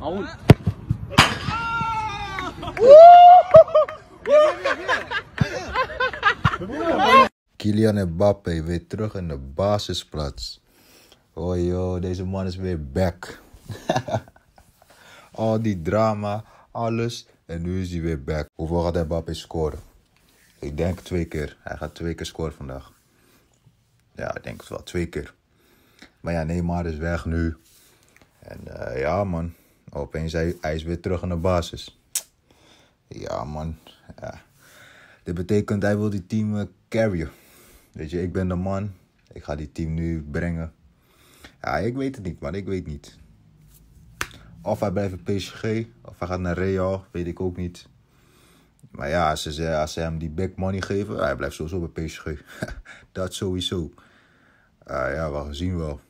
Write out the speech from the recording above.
Hou. Kylian Mbappé weer terug in de basisplaats. Oh joh, deze man is weer back. Al die drama, alles. En nu is hij weer back. Hoeveel gaat Mbappé scoren? Ik denk twee keer. Hij gaat twee keer scoren vandaag. Ja, ik denk het wel. Twee keer. Maar ja, Neymar is weg nu. En eh, ja, man. Opeens hij, hij is weer terug aan de basis. Ja, man. Ja. Dit betekent hij wil die team eh, carryen. Weet je, ik ben de man. Ik ga die team nu brengen. Ja, ik weet het niet, man. Ik weet niet. Of hij blijft bij PSG, of hij gaat naar Real, weet ik ook niet. Maar ja, als ze, als ze hem die big money geven, hij blijft sowieso bij PSG. Dat sowieso. Ah ja, we gaan zien wel.